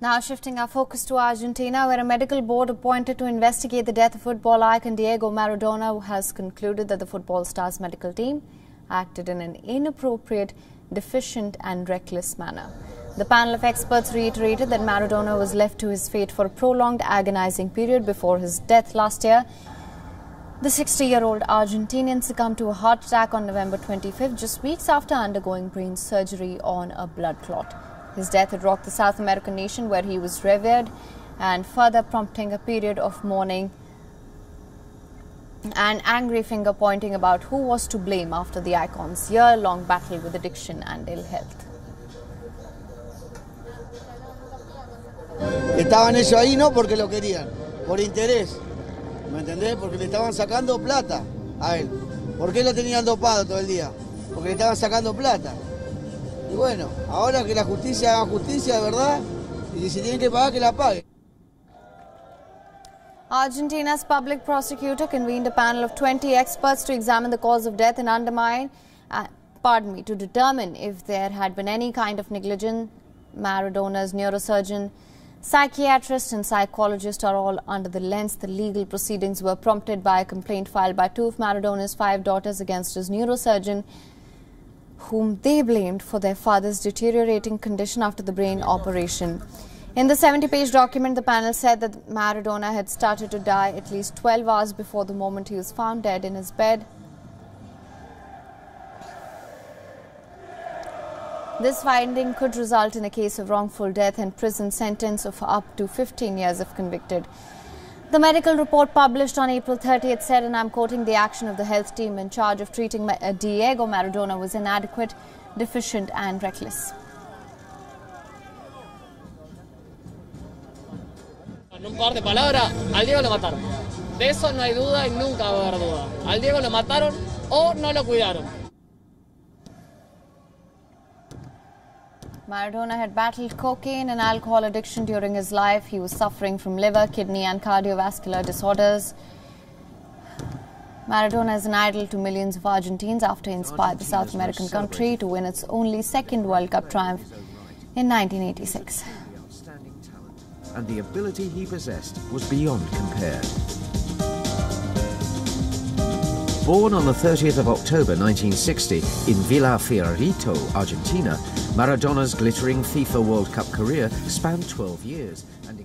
Now shifting our focus to Argentina, where a medical board appointed to investigate the death of football icon Diego Maradona has concluded that the football star's medical team acted in an inappropriate, deficient and reckless manner. The panel of experts reiterated that Maradona was left to his fate for a prolonged agonizing period before his death last year. The 60-year-old Argentinian succumbed to a heart attack on November 25th, just weeks after undergoing brain surgery on a blood clot. His death had rocked the South American nation where he was revered and further prompting a period of mourning and angry finger pointing about who was to blame after the icon's year long battle with addiction and ill health. Estaban ellos ahí no porque lo querían, por interés. ¿Me entendés? Porque le estaban sacando plata a él. ¿Por qué lo tenían dopado todo el día? Porque le estaban sacando plata. Y bueno, ahora que la justicia haga justicia de verdad, y si que pagar, que la. Argentina's public prosecutor convened a panel of 20 experts to examine the cause of death and undermine, uh, pardon me, to determine if there had been any kind of negligence. Maradona's neurosurgeon, psychiatrist and psychologist are all under the lens. The legal proceedings were prompted by a complaint filed by two of Maradona's five daughters against his neurosurgeon whom they blamed for their father's deteriorating condition after the brain operation. In the 70-page document, the panel said that Maradona had started to die at least 12 hours before the moment he was found dead in his bed. This finding could result in a case of wrongful death and prison sentence of up to 15 years if convicted. The medical report published on April 30th said, and I'm quoting, the action of the health team in charge of treating uh, Diego Maradona was inadequate, deficient and reckless. Un par de palabras, al Diego lo mataron. De eso no hay duda y nunca va a haber duda. Al Diego lo mataron o no lo cuidaron. Maradona had battled cocaine and alcohol addiction during his life. He was suffering from liver, kidney, and cardiovascular disorders. Maradona is an idol to millions of Argentines after he inspired the South American country to win its only second World Cup triumph in 1986. And the ability he possessed was beyond compare. Born on the 30th of October 1960 in Villa Fiorito, Argentina, Maradona's glittering FIFA World Cup career spanned 12 years. And